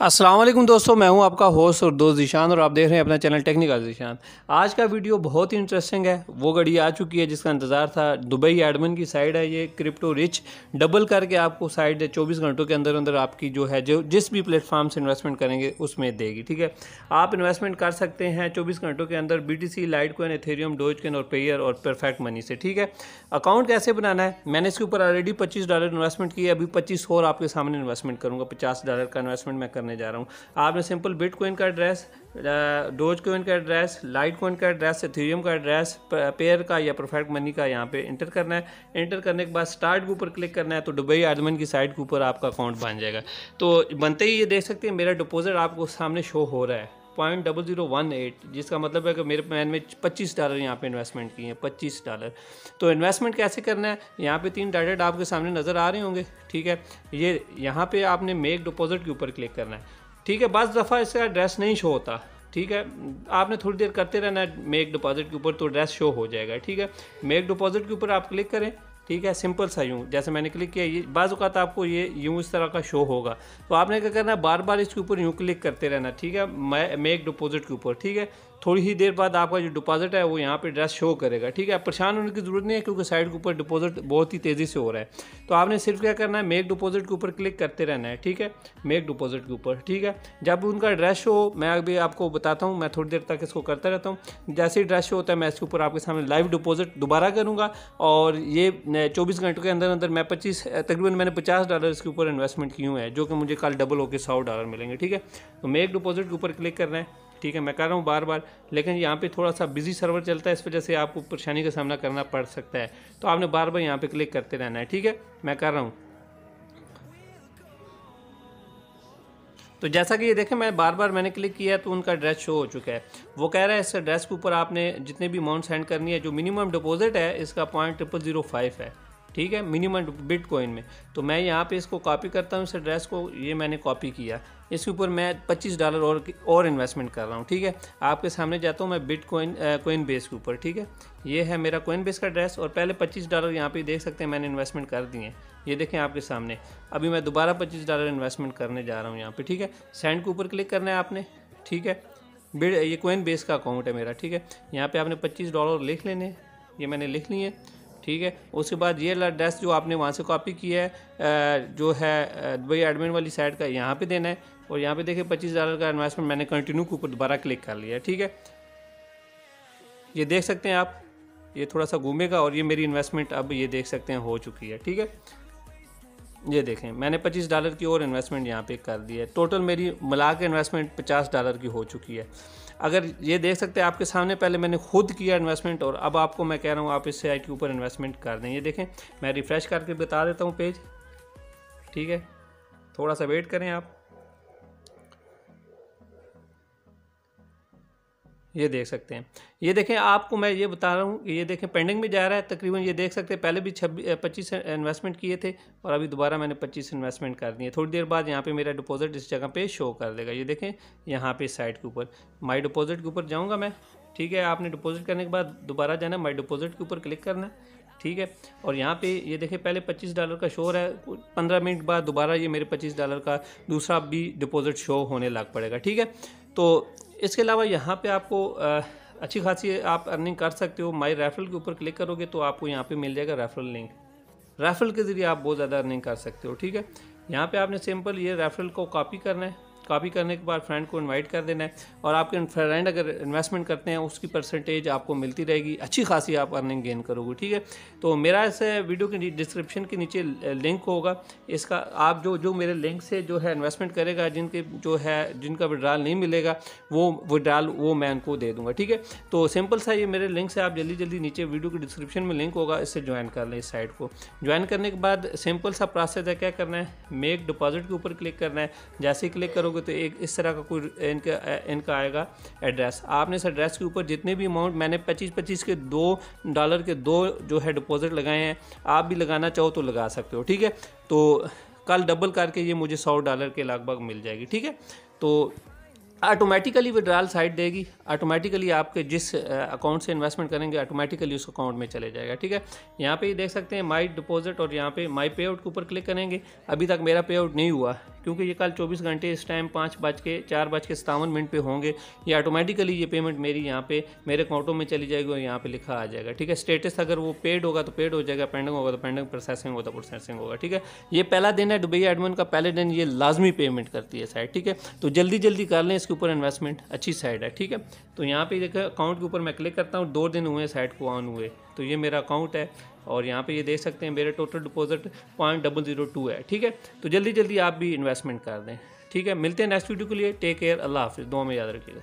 असलम दोस्तों, मैं हूँ आपका होस्ट और दोस्त जीशान और आप देख रहे हैं अपना चैनल टेक्निकल जीशान आज का वीडियो बहुत ही इंटरेस्टिंग है, वो घड़ी आ चुकी है जिसका इंतज़ार था। दुबई एडमिन की साइड है ये क्रिप्टो रिच डबल करके आपको साइड चौबीस घंटों के अंदर अंदर आपकी जो है, जो जिस भी प्लेटफॉर्म से इन्वेस्टमेंट करेंगे, उसमें देगी, ठीक है? आप इन्वेस्टमेंट कर सकते हैं चौबीस घंटों के अंदर B T C Litecoin Ethereum Dogecoin और पेयर और परफेक्ट मनी से, ठीक है? अकाउंट कैसे बनाना है? मैंने इसके ऊपर ऑलरेडी पच्चीस डॉलर इन्वेस्टमेंट किया अभी पच्चीस और आपके सामने इन्वेस्टमेंट करूँगा। पचास डॉलर का इन्वेस्टमेंट मैं जा रहा हूँ। आपने सिंपल बिट कोइन का एड्रेस डोज कोइन का एड्रेस लाइट कोइन का एड्रेस थीरियम का एड्रेस पेयर का या परफेक्ट मनी का यहाँ पे इंटर करना है। इंटर करने के बाद स्टार्ट के ऊपर क्लिक करना है तो दुबई आजमन की साइट के ऊपर आपका अकाउंट बन जाएगा। तो बनते ही ये देख सकते हैं, मेरा डिपोजिट आपको सामने शो हो रहा है। Point double zero one eight जिसका मतलब है कि मेरे प्लान में पच्चीस डॉलर यहाँ पे इन्वेस्टमेंट की है, पच्चीस डॉलर तो इन्वेस्टमेंट कैसे करना है? यहाँ पे तीन डाटेड आपके सामने नज़र आ रहे होंगे, ठीक है? ये यहाँ पे आपने मेक डिपॉजिट के ऊपर क्लिक करना है, ठीक है? बस दफ़ा इसका ड्रेस नहीं शो होता, ठीक है? आपने थोड़ी देर करते रहना है मेक डिपॉजिट के ऊपर तो ड्रेस शो हो जाएगा, ठीक है? मेक डिपॉजिट के ऊपर आप क्लिक करें ठीक है, सिंपल सा यूँ, जैसे मैंने क्लिक किया, ये बाज़ात आपको ये यूँ इस तरह का शो होगा। तो आपने क्या करना है बार बार इसके ऊपर यूँ क्लिक करते रहना, ठीक है? मेक डिपोज़िट के ऊपर, ठीक है? थोड़ी ही देर बाद आपका जो डिपॉजिट है वो यहाँ पे ड्रेस शो करेगा, ठीक है? परेशान होने की ज़रूरत नहीं है क्योंकि साइड के ऊपर डिपॉजिट बहुत ही तेज़ी से हो रहा है। तो आपने सिर्फ़ क्या करना है, मेक डिपॉजिट के ऊपर क्लिक करते रहना है, ठीक है? मेक डिपॉजिट के ऊपर, ठीक है? जब उनका ड्रेस शो मैं अभी आपको बताता हूँ, मैं थोड़ी देर तक इसको करता रहता हूँ। जैसे ही ड्रेस शो होता है, मैं इसके ऊपर आपके सामने लाइव डिपॉजिट दोबारा करूँगा और ये चौबीस घंटों के अंदर अंदर मैं पच्चीस, तकरीबन मैंने पचास डॉलर इसके ऊपर इन्वेस्टमेंट की हुए हैं, जो कि मुझे कल डबल होकर सौ डॉलर मिलेंगे, ठीक है? तो मेक डिपॉजिट के ऊपर क्लिक करना है। ठीक है, मैं कर रहा हूँ बार बार लेकिन यहाँ पे थोड़ा सा बिज़ी सर्वर चलता है, इस वजह से आपको परेशानी का सामना करना पड़ सकता है। तो आपने बार बार यहाँ पे क्लिक करते रहना है, ठीक है? मैं कर रहा हूँ। तो जैसा कि ये देखें, मैं बार बार मैंने क्लिक किया तो उनका एड्रेस शो हो चुका है। वो कह रहा है, इस एड्रेस के ऊपर आपने जितने भी अमाउंट सेंड करनी है, जो मिनिमम डिपॉजिट है, इसका पॉइंट ट्रिपल ज़ीरो फाइव है। ठीक है मिनिमम बिट कोइन में। तो मैं यहाँ पे इसको कॉपी करता हूँ, इस एड्रेस को, ये मैंने कॉपी किया। इसके ऊपर मैं 25 डॉलर और और इन्वेस्टमेंट कर रहा हूँ, ठीक है? आपके सामने जाता हूँ मैं बिट कोइन कोइन बेस के ऊपर, ठीक है? ये है मेरा कोइन बेस का एड्रेस और पहले 25 डॉलर यहाँ पे देख सकते हैं, मैंने इन्वेस्टमेंट कर दिए ये देखें आपके सामने। अभी मैं दोबारा पच्चीस डॉलर इन्वेस्टमेंट करने जा रहा हूँ यहाँ पर ठीक है? सेंड के ऊपर क्लिक करना है आपने, ठीक है? बिड ये कोइन बेस का अकाउंट है मेरा, ठीक है? यहाँ पर आपने पच्चीस डॉलर लिख लेने ये मैंने लिख लिए ठीक है? उसके बाद ये एड्रेस जो आपने वहाँ से कॉपी किया है जो है दुबई एडमिन वाली साइड का यहाँ पे देना है। और यहाँ पे देखिए पच्चीस हज़ार का इन्वेस्टमेंट मैंने कंटिन्यू के ऊपर दोबारा क्लिक कर लिया है, ठीक है? ये देख सकते हैं आप, ये थोड़ा सा घूमेगा और ये मेरी इन्वेस्टमेंट अब ये देख सकते हैं हो चुकी है, ठीक है? ये देखें, मैंने 25 डॉलर की और इन्वेस्टमेंट यहाँ पे कर दी है। टोटल मेरी मिला के इन्वेस्टमेंट 50 डॉलर की हो चुकी है। अगर ये देख सकते हैं, आपके सामने पहले मैंने खुद किया इन्वेस्टमेंट और अब आपको मैं कह रहा हूँ, आप इस साइट के ऊपर इन्वेस्टमेंट कर दें। ये देखें, मैं रिफ़्रेश करके बता देता हूँ पेज ठीक है? थोड़ा सा वेट करें आप। ये देख सकते हैं। ये देखें, आपको मैं ये बता रहा हूँ कि ये देखें पेंडिंग में जा रहा है, तकरीबन ये देख सकते हैं, पहले भी छब्बीस पच्चीस इन्वेस्टमेंट किए थे और अभी दोबारा मैंने पच्चीस इन्वेस्टमेंट कर दिए थोड़ी देर बाद यहाँ पे मेरा डिपॉजिट इस जगह पे शो कर देगा। ये देखें, यहाँ पे साइट के ऊपर माई डिपॉजिट के ऊपर जाऊँगा मैं, ठीक है, आपने डिपॉजिट करने के बाद दोबारा जाना माई डिपॉजिट के ऊपर क्लिक करना है, ठीक है, और यहाँ पे ये देखें, पहले 25 डॉलर का शो है 15 मिनट बाद दोबारा ये मेरे 25 डॉलर का दूसरा भी डिपॉजिट शो होने लग पड़ेगा, ठीक है तो इसके अलावा यहाँ पे आपको अच्छी खासी आप अर्निंग कर सकते हो। माई रेफरल के ऊपर क्लिक करोगे तो आपको यहाँ पे मिल जाएगा रेफरल लिंक रेफरल के ज़रिए आप बहुत ज़्यादा अर्निंग कर सकते हो, ठीक है? यहाँ पे आपने सिंपल ये रेफरल को कॉपी करना है। कॉपी करने के बाद फ्रेंड को इनवाइट कर देना है। और आपके फ्रेंड अगर इन्वेस्टमेंट करते हैं, उसकी परसेंटेज आपको मिलती रहेगी। अच्छी खासी आप अर्निंग गेन करोगे, ठीक है? तो मेरा इस वीडियो के डिस्क्रिप्शन के नीचे लिंक होगा। इसका आप जो जो मेरे लिंक से जो है इन्वेस्टमेंट करेगा, जिनके जो है, जिनका विड्रॉल नहीं मिलेगा, वो विड्रॉल वो मैं उनको दे दूँगा, ठीक है? तो सिंपल सा ये मेरे लिंक से आप जल्दी जल्दी नीचे वीडियो के डिस्क्रिप्शन में लिंक होगा। इससे ज्वाइन कर लें इस साइट को। ज्वाइन करने के बाद सिंपल सा प्रोसेस है, क्या करना है? मेक डिपॉजिट के ऊपर क्लिक करना है। जैसे ही क्लिक करोगे तो एक इस तरह का कोई इनका इनका आएगा एड्रेस आपने इस एड्रेस के ऊपर जितने भी अमाउंट मैंने पच्चीस पच्चीस के दो डॉलर के दो जो है डिपॉजिट लगाए हैं, आप भी लगाना चाहो तो लगा सकते हो, ठीक है? तो कल डबल करके ये मुझे सौ डॉलर के लगभग मिल जाएगी, ठीक है? तो ऑटोमेटिकली विड्रॉल साइट देगी। ऑटोमेटिकली आपके जिस अकाउंट से इन्वेस्टमेंट करेंगे ऑटोमेटिकली उस अकाउंट में चले जाएगा, ठीक है? यहाँ पे देख सकते हैं माई डिपॉजिट और यहाँ पे माई पे आउट के ऊपर क्लिक करेंगे। अभी तक मेरा पे आउट नहीं हुआ, क्योंकि ये कल 24 घंटे इस टाइम पाँच बज के, चार बज के सतावन मिनट पे होंगे। ये ऑटोमेटिकली ये पेमेंट मेरी यहाँ पे, मेरे अकाउंटों में चली जाएगी और यहाँ पे लिखा आ जाएगा, ठीक है? स्टेटस अगर वो पेड होगा तो पेड हो जाएगा पेंडिंग होगा तो पेंडिंग प्रोसेसिंग होगा तो प्रोसेसिंग होगा, ठीक है? ये पहला दिन है, दुबई एडमिन का पहले दिन ये लाजमी पेमेंट करती है साइड ठीक है? तो जल्दी जल्दी कर लें, इसके ऊपर इन्वेस्टमेंट अच्छी साइड है, ठीक है? तो यहाँ पे देखो अकाउंट के ऊपर मैं क्लिक करता हूँ, दो दिन हुए साइड को ऑन हुए। तो ये मेरा अकाउंट है और यहाँ पे ये देख सकते हैं, मेरे total deposit point double zero two है, ठीक है? तो जल्दी जल्दी आप भी इन्वेस्टमेंट कर दें, ठीक है? मिलते हैं नेक्स्ट वीडियो के लिए टेक केयर अल्लाह हाफिज़ दो में याद रखिएगा।